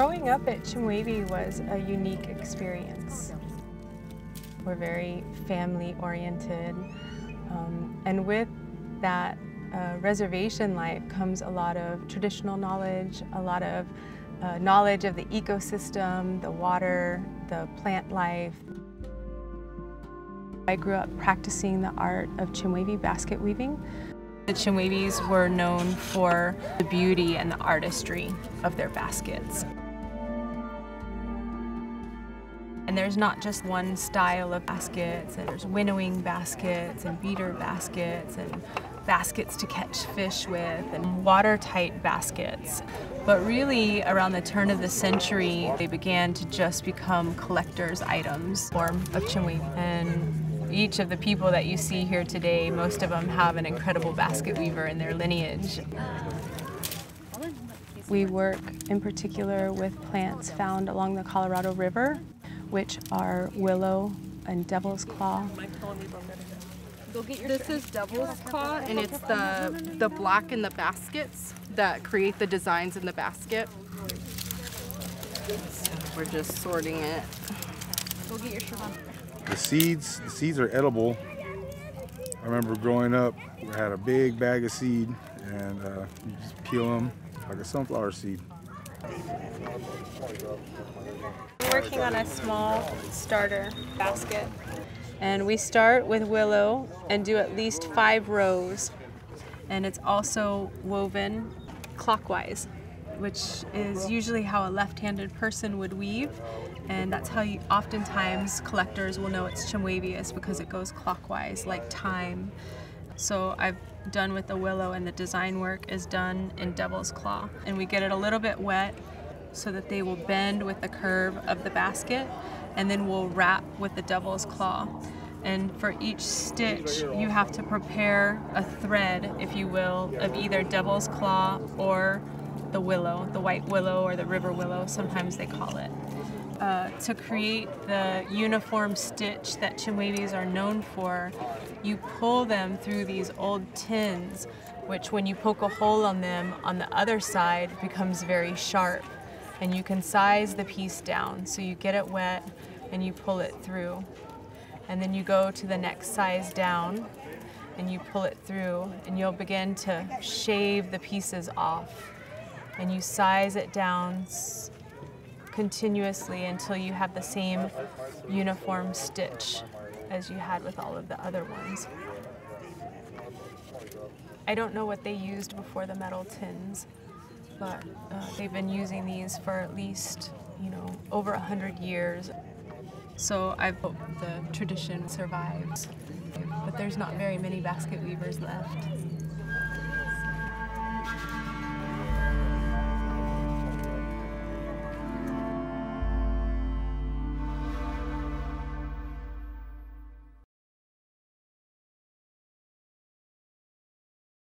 Growing up at Chemehuevi was a unique experience. We're very family oriented, um, and with that uh, reservation life comes a lot of traditional knowledge, a lot of uh, knowledge of the ecosystem, the water, the plant life. I grew up practicing the art of Chemehuevi basket weaving. The Chemehuevis were known for the beauty and the artistry of their baskets. And there's not just one style of baskets, there's winnowing baskets and beater baskets and baskets to catch fish with and watertight baskets. But really, around the turn of the century, they began to just become collector's items form of Chemehuevi. And each of the people that you see here today, most of them have an incredible basket weaver in their lineage. We work in particular with plants found along the Colorado River which are willow and devil's claw. This is devil's claw, and it's the the black in the baskets that create the designs in the basket. So we're just sorting it. Go get your shirt on. The seeds, the seeds are edible. I remember growing up, we had a big bag of seed, and uh, you just peel them like a sunflower seed. Working on a small starter basket. And we start with willow and do at least five rows. And it's also woven clockwise, which is usually how a left-handed person would weave. And that's how you, oftentimes collectors will know it's Chemehuevi because it goes clockwise, like time. So I've done with the willow and the design work is done in devil's claw. And we get it a little bit wet so that they will bend with the curve of the basket and then we'll wrap with the devil's claw. And for each stitch, you have to prepare a thread, if you will, of either devil's claw or the willow, the white willow or the river willow, sometimes they call it. Uh, to create the uniform stitch that Chemehuevis are known for, you pull them through these old tins, which when you poke a hole on them on the other side becomes very sharp and you can size the piece down. So you get it wet and you pull it through. And then you go to the next size down and you pull it through and you'll begin to shave the pieces off. And you size it down continuously until you have the same uniform stitch as you had with all of the other ones. I don't know what they used before the metal tins but uh, they've been using these for at least, you know, over a hundred years. So I hope the tradition survives. But there's not very many basket weavers left.